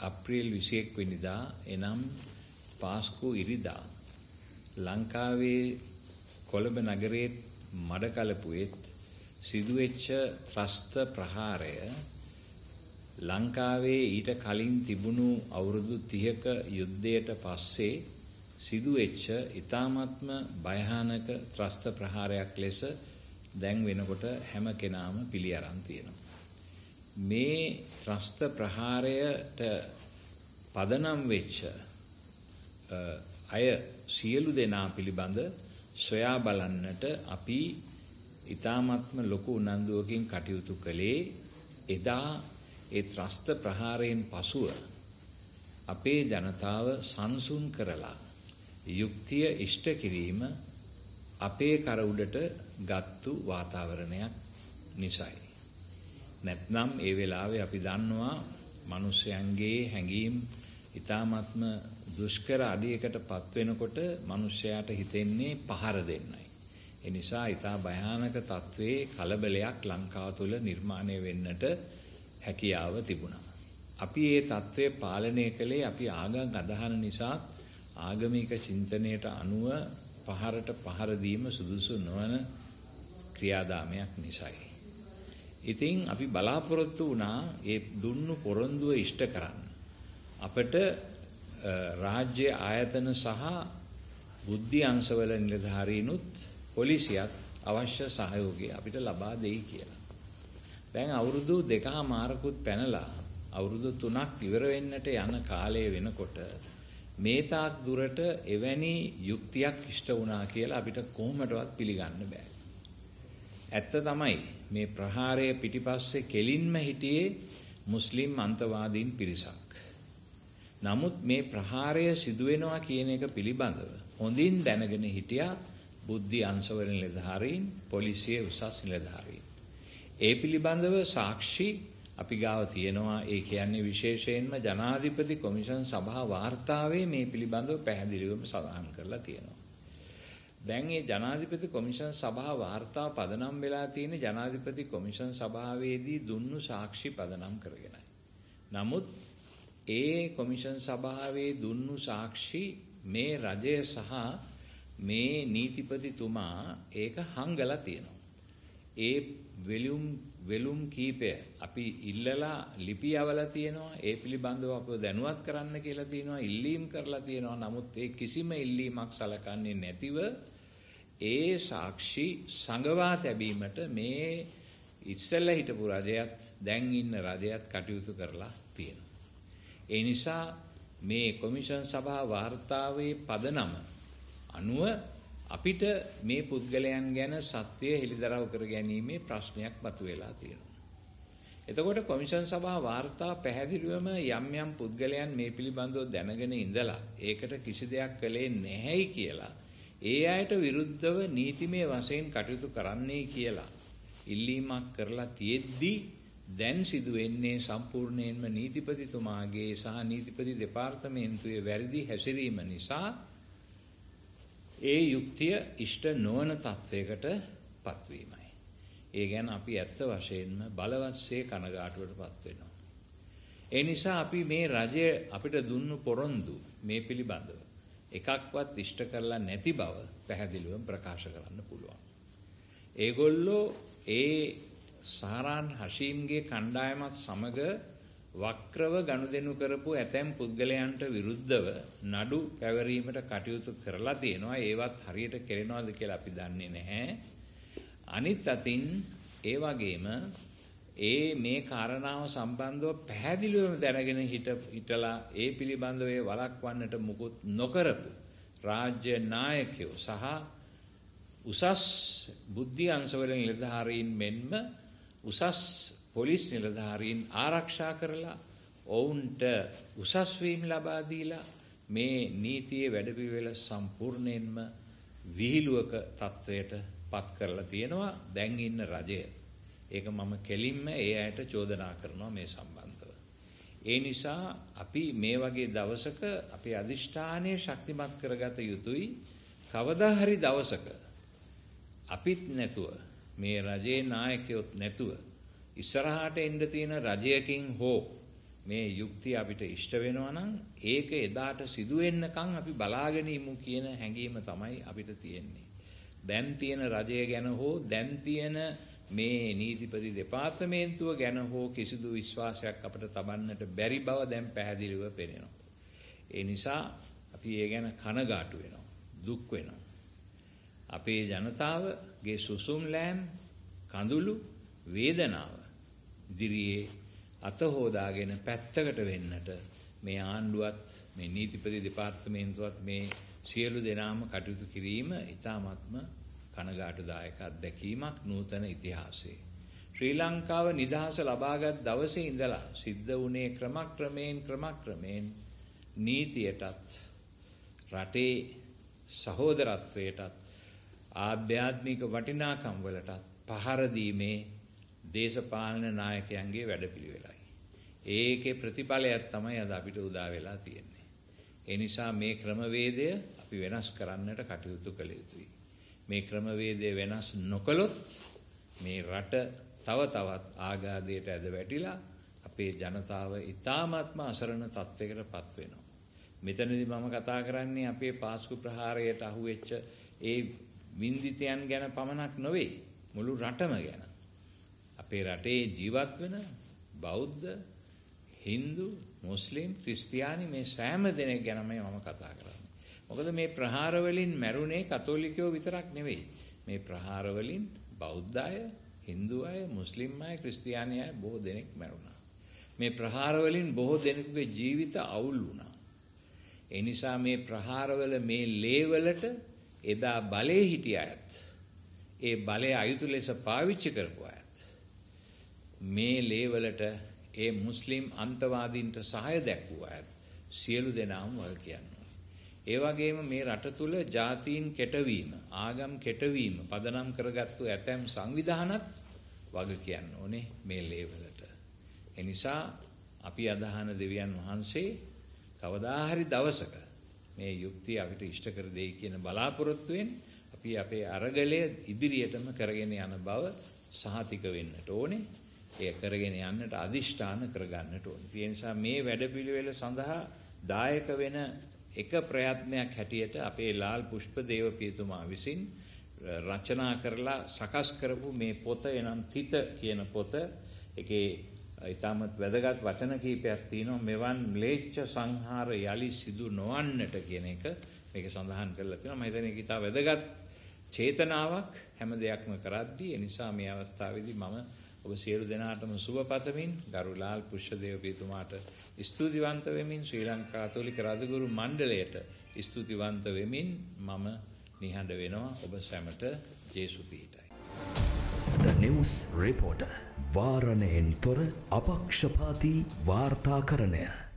අප්‍රේල් 21 වෙනිදා එනම් පාස්කු ඉරිදා ලංකාවේ කොළඹ නගරයේ මඩකලපුවෙත් සිදුවෙච්ච ත්‍රස්ත ප්‍රහාරය ලංකාවේ ඊට කලින් තිබුණු අවුරුදු 30ක යුද්ධයට පස්සේ සිදුවෙච්ච ඊ타මත්ම භයානක ත්‍රස්ත ප්‍රහාරයක් ලෙස දැන් වෙනකොට හැම කෙනාම පිළි අරන් තියෙනවා. මේ ත්‍රස්ත ප්‍රහාරයට පදනම් වෙච්ච අය සියලු දෙනා පිළිබඳ සොයා බලන්නට අපි ඊ타මත්ම ලොකු උනන්දුවකින් කටයුතු කළේ එදා ඒ ත්‍රස්ත ප්‍රහාරයෙන් පසුව අපේ ජනතාව සංසුන් කරලා යුක්තිය ඉෂ්ට කිරීම අපේ කර උඩට ගත්තු වාතාවරණයක් නිසායි. නැත්නම් ඒ වෙලාවේ අපි දන්නවා මිනිස්යන්ගේ හැඟීම් ඊ타මත්ම දුෂ්කර අඩියකට පත් වෙනකොට මිනිස්යාට හිතෙන්නේ පහර දෙන්නයි. ඒ නිසා ඊටා භයානක තත්වයේ කලබලයක් ලංකාව තුළ නිර්මාණය වෙන්නට හැකියාව තිබුණා. අපි ඒ తත්වය පාලනය කළේ අපි ආගම් අදහන නිසා ආගමික චින්තනයට අනුව පහරට පහර දීම සුදුසු නොවන ක්‍රියාදාමයක් නිසායි. ඉතින් අපි බලාපොරොත්තු වුණා ඒ දුන්නු පොරොන්දුව ඉෂ්ට කරන්න. අපට රාජ්‍ය ආයතන සහ බුද්ධි අංශවල නිලධාරීනුත් පොලිසියත් අවශ්‍ය සහයෝගය අපිට ලබා දෙයි කියලා. දැන් අවුරුදු දෙකමාරකුත් පැනලා අවුරුදු 3ක් ඉවර වෙන්නට යන කාලය වෙනකොට මේ තාක් දුරට එවැනි යුක්තියක් ඉෂ්ට වුණා කියලා අපිට කොහොමදවත් පිළිගන්න බෑ. ඇත්ත තමයි මේ ප්‍රහාරය පිටිපස්සේ කෙලින්ම හිටියේ මුස්ලිම් අන්තවාදීන් පිරිසක්. නමුත් මේ ප්‍රහාරය සිදුවෙනවා කියන එක පිළිබඳව හොඳින් දැනගෙන හිටියා බුද්ධි අංශවල නිලධාරීන්, පොලිසිය උසස් නිලධාරීන්. ඒ පිළිබඳව සාක්ෂි අපි ගාව තියෙනවා ඒ කියන්නේ විශේෂයෙන්ම ජනාධිපති කොමිෂන් සභා වාර්තාවේ මේ පිළිබඳව පැහැදිලිවම සඳහන් කරලා තියෙනවා. දැන් මේ ජනාධිපති කොමිෂන් සභා වාර්තාව පදනම් වෙලා තියෙන ජනාධිපති කොමිෂන් සභාවේදී දුන්නු සාක්ෂි පදනම් කරගෙනයි. නමුත් ඒ කොමිෂන් සභාවේ දුන්නු සාක්ෂි මේ රජය සහ මේ නීතිපතිතුමා ඒක හංගලා තියෙනවා. ඒ වෙලුම් වෙලුම් කීපය අපි ඉල්ලලා ලිපි අවලා තියෙනවා ඒ පිළිබඳව අපව දැනුවත් කරන්න කියලා තියෙනවා ඉල්ලීම් කරලා තියෙනවා. නමුත් ඒ කිසිම ඉල්ලීමක් සලකන්නේ නැතිව ඒ සාක්ෂි සංගවා තැබීමට මේ ඉස්සෙල්ලා හිටපු රජයත් දැන් ඉන්න රජයත් කටයුතු කරලා තියෙනවා. ඒ නිසා මේ කොමිෂන් සභා වාර්තාවේ පදනම අනුව අපිට මේ පුද්ගලයන් ගැන සත්‍යය හෙළිදරව් කර ගැනීමේ ප්‍රශ්නයක් මතුවලා තියෙනවා. එතකොට කොමිෂන් සභා වාර්තා පැහැදිලිවම යම් යම් පුද්ගලයන් මේ පිළිබඳව දැනගෙන ඉඳලා ඒකට කිසි දෙයක් කළේ නැහැයි කියලා ඒ අයට විරුද්ධව නීතිමය වශයෙන් කටයුතු කරන්නයි කියලා ඉල්ලීමක් කරලා තියෙද්දි දැන් සිදු වෙන්නේ සම්පූර්ණයෙන්ම නීතිපතිතුමාගේ සහ නීතිපති දෙපාර්තමේන්තුවේ වැරදි හැසිරීම නිසා ඒ යුක්තිය ඉෂ්ට නොවන තත්වයකට පත්වීමයි. ඒ ගැන අපි ඇත්ත වශයෙන්ම බලවත්සේ කනගාටුවට පත්වෙනවා. ඒ නිසා අපි මේ රජය අපිට දුන්නු පොරොන්දු මේ පිළිබඳව එකක්වත් ඉෂ්ට කරලා නැති බව පැහැදිලිවම ප්‍රකාශ කරන්න පුළුවන්. ඒගොල්ලෝ ඒ සාරාන් හෂීම්ගේ කණ්ඩායමත් සමග වක්‍රව ගනුදෙනු කරපු ඇතැම් පුද්ගලයන්ට විරුද්ධව නඩු පැවරීමට කටයුතු කරලා තියෙනවා. ඒවත් හරියට කෙරෙනවද කියලා අපි දන්නේ නැහැ. අනිත් අතින් ඒ වගේම ඒ මේ කාරණාව සම්බන්ධව පැහැදිලිවම දැනගෙන හිටලා ඒ පිළිබඳව ඒ වළක්වන්නට මුකුත් නොකරපු රාජ්‍ය නායකයෝ සහ උසස් බුද්ධි අංශවල නිලධාරීන් මෙන්ම උසස් පොලිස් නිලධාරීන් ආරක්ෂා කරලා ඔවුන්ට උසස් වීම ලබා දීලා මේ නීතියේ වැඩපිළිවෙල සම්පූර්ණයෙන්ම විහිළුවක තත්වයට පත් කරලා තියෙනවා දැන් ඉන්න රජය. ඒක මම කෙලින්ම ඒ අයට චෝදනා කරනවා මේ සම්බන්ධව. ඒ නිසා අපි මේ වගේ දවසක අපේ අදිෂ්ඨානය ශක්තිමත් කරගත යුතුයි. කවදා හරි දවසක අපිත් නැතුව මේ රජයේ නායකයොත් නැතුව ඉස්සරහට එන්න තියෙන රජයකින් හෝ මේ යුක්තිය අපිට ඉෂ්ට වෙනවා නම් ඒක එදාට සිදු වෙන්නකම් අපි බලාගෙන ඉමු කියන හැඟීම තමයි අපිට තියෙන්නේ. දැන් තියෙන රජය ගැන හෝ දැන් තියෙන මේ නීතිපති දෙපාර්තමේන්තුව ගැන හෝ කිසිදු විශ්වාසයක් අපට තබන්නට බැරි බව දැන් පැහැදිලිව පෙනෙනවා. ඒ නිසා අපි ඒ ගැන කනගාටු වෙනවා. දුක් වෙනවා. අපේ ජනතාවගේ සුසුම් ලෑම් කඳුළු වේදනාව ඉදිරියේ අත හෝදාගෙන පැත්තකට වෙන්නට මේ ආණ්ඩුවත් මේ නීතිපති දෙපාර්තමේන්තුවත් මේ සියලු දෙනාම කටයුතු කිරීම ඉතාමත්ම කනගාටුදායක අත්දැකීමක් නූතන ඉතිහාසයේ. ශ්‍රී ලංකාව නිදහස ලබාගත් දවසේ ඉඳලා සිද්ධ වුණේ ක්‍රමක්‍රමයෙන් ක්‍රමක්‍රමයෙන් නීතියටත් රටේ සහෝදරත්වයටත් ආධ්‍යාත්මික වටිනාකම් වලටත් පහර දීමේ දේශපාලන නායකයන්ගේ වැඩපිළිවෙලයි. ඒකේ ප්‍රතිඵලයක් තමයි අද අපිට උදා වෙලා තියෙන්නේ. ඒ නිසා මේ ක්‍රමවේදය අපි වෙනස් කරන්නට කටයුතු කළ යුතුයි. මේ ක්‍රමවේදය වෙනස් නොකළොත් මේ රට තව තවත් ආගාධයට ඇද වැටිලා අපේ ජනතාව ඉතාමත්ම අසරණ තත්ත්වයකට පත් වෙනවා. මෙතනදී මම කතා කරන්නේ අපේ පාස්කු ප්‍රහාරයට අහුවෙච්ච ඒ වින්දිතයන් ගැන පමණක් නොවේ මුළු රටම ගැන. අපේ රටේ ජීවත් වෙන බෞද්ධ හින්දු මුස්ලිම් ක්‍රිස්තියානි මේ සෑම දෙනෙක් ගැනමයි මම කතා කරන්නේ. මොකද මේ ප්‍රහාරවලින් මැරුණේ කතෝලිකයෝ විතරක් නෙවෙයි. මේ ප්‍රහාරවලින් බෞද්ධ අය, හින්දු අය, මුස්ලිම් අය, ක්‍රිස්තියානි අය බොහෝ දෙනෙක් මැරුණා. මේ ප්‍රහාරවලින් බොහෝ දෙනෙකුගේ ජීවිත අවුල් වුණා. ඒ නිසා මේ ප්‍රහාරවල මේ ලේවලට එදා බලේ හිටිය අයත් ඒ බලය අයුතු ලෙස පාවිච්චි කරපු අයත් මේ ලේවලට ඒ මුස්ලිම් අන්තවාදීන්ට සහය දැක්වූ අයත් සියලු දෙනාම වල් කියන්න ඒ වගේම මේ රට තුල ජාතීන් කෙටවීම, ආගම් කෙටවීම පදනම් කරගත්තු ඇතැම් සංවිධානත් වග කියන්න ඕනේ මේ ලේවලට. ඒ නිසා අපි අදහන දෙවියන් වහන්සේ කවදා හරි දවසක මේ යුක්තිය අපිට ඉෂ්ට කර දෙයි කියන බලාපොරොත්තුවෙන් අපි අපේ අරගලය ඉදිරියටම කරගෙන යන බව සහතික වෙන්නට ඕනේ. එය කරගෙන යන්නට අදිෂ්ඨාන කරගන්නට ඕනේ. ඒ නිසා මේ වැඩපිළිවෙල සඳහා දායක වෙන එක ප්‍රයත්නයක් හැටියට අපේ ලාල් පුෂ්පදේව පියතුමා විසින් රචනා කරලා සකස් කරපු මේ පොත එනම් තිත කියන පොත එකේ ඉතාමත් වැදගත් වචන කීපයක් තියෙනවා. මෙවන් ම්ලේච්ඡ සංහාර යලි සිදු නොවන්නට කියන එක මේක සඳහන් කරලා තියෙනවා. මම හිතන්නේ ඒක ඉතා වැදගත් චේතනාවක් හැම දෙයක්ම කරද්දී. ඒ නිසා මේ අවස්ථාවේදී මම ඔබ සියලු දෙනාටම සුබ පතමින් ගරු ලාල් පුෂ්පදේව පියතුමාට ස්තුතිවන්ත වෙමින් ශ්‍රී ලංකා කතෝලික රදගුරු මණ්ඩලයට ස්තුතිවන්ත වෙමින් මම නිහඬ වෙනවා. ඔබ සැමට ජේසු පීඨයි. The News Reporter. වාරණයෙන් තොර අපක්ෂපාතී වාර්තාකරණය.